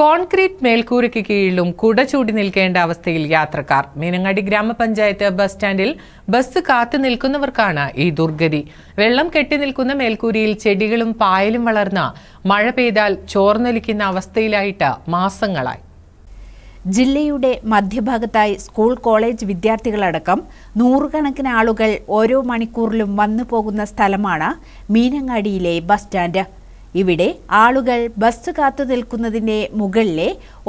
Concrete മേൽക്കൂരയ്ക്ക് കീഴിലും കുട ചൂടി നിൽക്കേണ്ട അവസ്ഥയിൽ യാത്രക്കാർ. മീനങ്ങാടി ഗ്രാമപഞ്ചായത്ത് ബസ് സ്റ്റാൻഡിൽ ബസ് കാത്തു നിൽക്കുന്നവർക്കാണ് ഈ ദുർഗതി. വെള്ളം കെട്ടി നിൽക്കുന്ന മേൽക്കൂരയിൽ ചെടികളും പായലും വളർന്ന മഴ പെയ്താൽ ചോർന്നൊലിക്കുന്ന അവസ്ഥയിലായിട്ട് മാസങ്ങളായി. ജില്ലയുടെ മധ്യഭാഗത്തായി സ്കൂൾ കോളേജ് വിദ്യാർത്ഥികളടക്കം നൂറുകണക്കിന് ആളുകൾ ഓരോ മണിക്കൂറിലും വന്നു പോകുന്ന സ്ഥലമാണ് മീനങ്ങാടിയിലെ ബസ് സ്റ്റാൻഡ്. ഇവിടെ ആളുകൾ ബസ് കാത്തു നിൽക്കുന്നതിന്റെ മുകളിലെ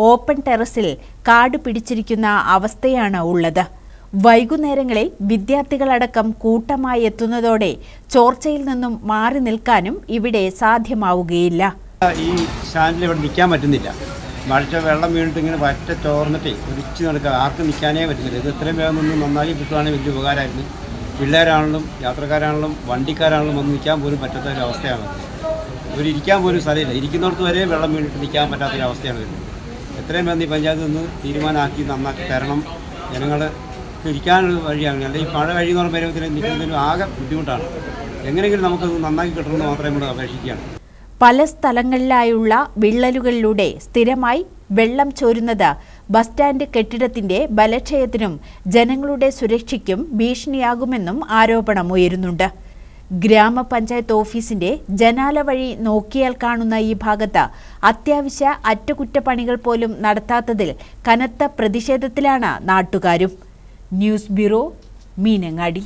ഓപ്പൺ ടെറസിൽ കാട് പിടിച്ചിരിക്കുന്ന അവസ്ഥയാണ് ഉള്ളത്. വൈകുന്നേരങ്ങളിൽ വിദ്യാർത്ഥികളടക്കം കൂട്ടമായി എത്തുന്നതോടെ ചോർച്ചയിൽ നിന്നും മാറി നിൽക്കാനും ഇവിടെ സാധ്യമാവുകയില്ല. ഈ സ്റ്റാൻഡിൽ ഇവിടെ നിൽക്കാൻ പറ്റുന്നില്ല. മഴച്ച വെള്ളം വീണിട്ട് ഇങ്ങനെ പറ്റ ചോർന്നിട്ട് ഒരിച്ച് നടക്കുക. ആർക്കും നിൽക്കാനേ പറ്റുന്നില്ല. ഇത് ഇത്രയും വേഗം ഒന്ന് നന്നാക്കി കിട്ടുകയാണെങ്കിൽ വലിയ ഉപകാരമായിരുന്നു. പിള്ളേരാണെങ്കിലും യാത്രക്കാരാണെങ്കിലും വണ്ടിക്കാരാണെങ്കിലും ഒന്നും നിൽക്കാൻ പോലും പറ്റാത്ത ഒരു അവസ്ഥയാണ്. ഇവർ ഇരിക്കാൻ പോലും സ്ഥലമില്ല. ഇരിക്കുന്നിടത്ത് വരെ വെള്ളം വീണിട്ട് നിൽക്കാൻ പറ്റാത്തൊരവസ്ഥയാണ് വരുന്നത്. എത്രയും ഈ പഞ്ചായത്ത് നിന്ന് തീരുമാനമാക്കി നന്നാക്കി തരണം. ജനങ്ങൾ ഇരിക്കാനൊരു വഴിയാണ്. അല്ലെങ്കിൽ മഴ കഴിയുന്ന വരുമ്പോഴത്തേനും നിൽക്കുന്നതിനും ആകെ ബുദ്ധിമുട്ടാണ്. എങ്ങനെയെങ്കിലും നമുക്കത് നന്നാക്കി കിട്ടണമെന്ന് മാത്രമേ നമ്മൾ അപേക്ഷിക്കുകയാണ്. പല സ്ഥലങ്ങളിലായുള്ള വിള്ളലുകളിലൂടെ സ്ഥിരമായി വെള്ളം ചോരുന്നത് ബസ് സ്റ്റാൻഡ് കെട്ടിടത്തിന്റെ ബലക്ഷയത്തിനും ജനങ്ങളുടെ സുരക്ഷയ്ക്കും ഭീഷണിയാകുമെന്നും ആരോപണമുയരുന്നുണ്ട് ഗ്രാമപഞ്ചായത്ത് ഓഫീസിന്റെ ജനാല വഴി നോക്കിയാൽ കാണുന്ന ഈ ഭാഗത്ത് അത്യാവശ്യ അറ്റകുറ്റപ്പണികൾ പോലും നടത്താത്തതിൽ കനത്ത പ്രതിഷേധത്തിലാണ് നാട്ടുകാരും. News bureau Meenangadi.